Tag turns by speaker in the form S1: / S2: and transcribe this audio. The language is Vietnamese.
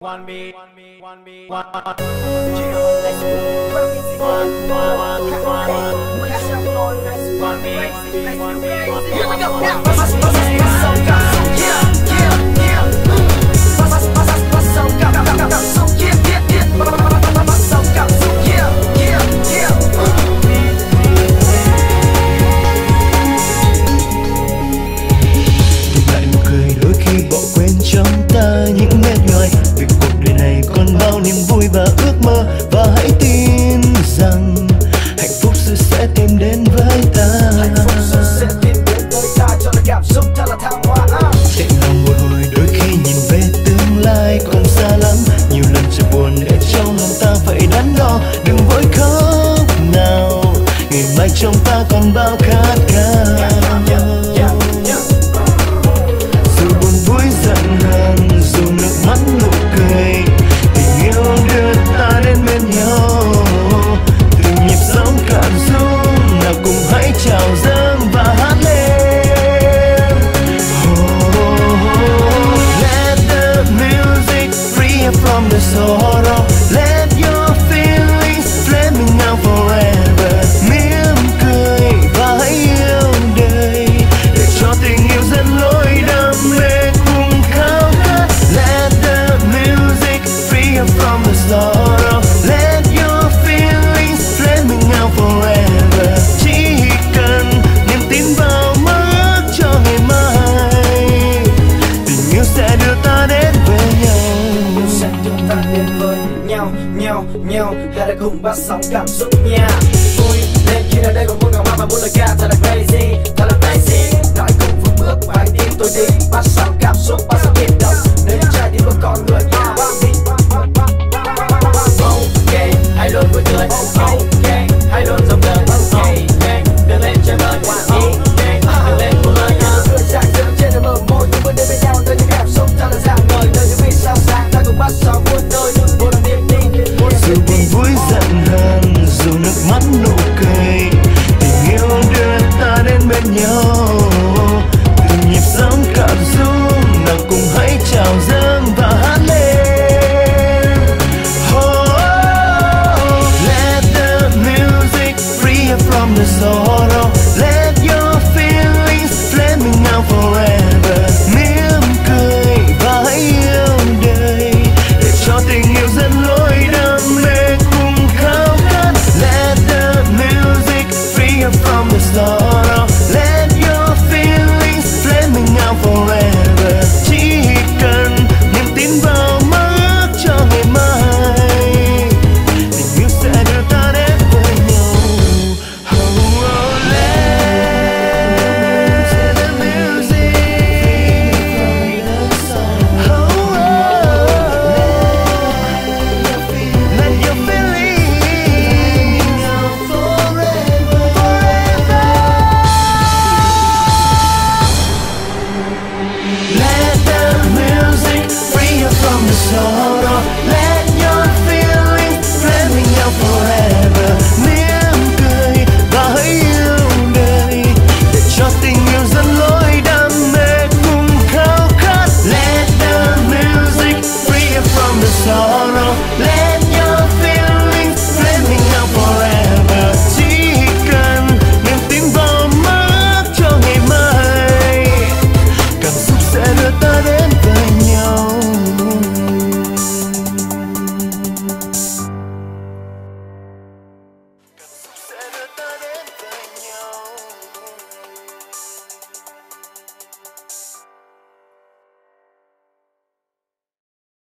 S1: One me, one me, one me, one
S2: me. one me, one me. One me, one me, one me. One me, one me, one me. Here we go. Now, let's go.
S3: Bao niềm vui và ước mơ. Và hãy tin rằng hạnh phúc sẽ tìm đến với ta.
S2: Hạnh phúc rồi sẽ tìm đến với ta cho nó cảm xúc thật là thăng hoa.
S3: Chạy lòng một hồi đôi khi nhìn về tương lai còn xa lắm. Nhiều lần chợt buồn để trong lòng ta phải đắn đo. Đừng vội khóc nào Ngày mai trong ta còn bao khát khao để cùng
S2: bắt sóng cảm xúc nha. Vui lên khi nơi đây còn muốn ngào hoa và muốn lời ca, thật là crazy thật là crazy nói cùng vững bước vài tiếng tôi đi bắt sóng cảm xúc bắt sóng biến động. Nếu trái tim của con người bên nhau. Từng nhịp sống cảm xúc nào cùng
S3: hãy chào dâng và hát lên. Oh, sorrow. Let your feelings flaming out forever.